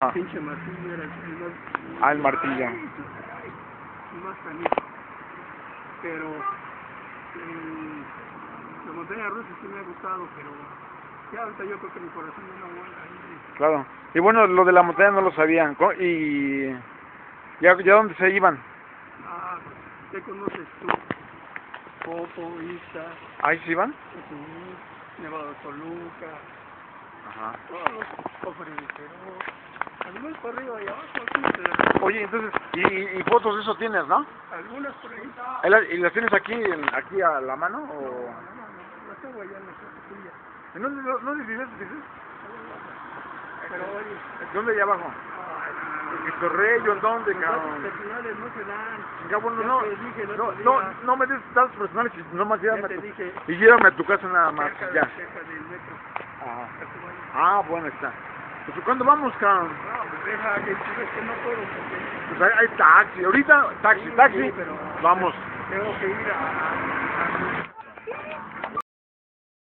Ah, Pinche martillo era el el más... Ah, el martillo. El más canijo. Pero... eh, la montaña rusa sí me ha gustado, pero... Ya ahorita yo creo que mi corazón no aguanta ahí. claro. Y bueno, lo de la montaña no lo sabían. Y... ¿Ya, ya dónde se iban? Ah, pues, ¿qué conoces tú? Popo, Isa, ¿Ahí se iban? ujú, Nevado Toluca, Ajá. todos los cofres de Perú. Algunos por arriba y abajo, Oye, entonces, y, y- y fotos de eso tienes, ¿no? algunas por ahí. ¿Y las- ¿Y las tienes aquí, en- aquí a la mano? No, no, O... no, las tengo allá en la. ¿En dónde, dónde, dónde vives? dices? Pero oye, ¿Dónde allá abajo? ¿En Torrello? ¿En dónde, los cabrón? personales no se dan. Ya, bueno, Ya no, te dije no, no, no me des datos personales, y nomás llévame a tu, dije. y llévame a tu casa nada más, Cerca, ya. cerca del metro. Tacubaya. Ah, bueno, está. Pues, ¿cuándo vamos, cabrón? Deja que es que no puedo porque Pues hay, hay taxi, ahorita taxi, Sí, taxi. sí, pero- Vamos. tengo que ir a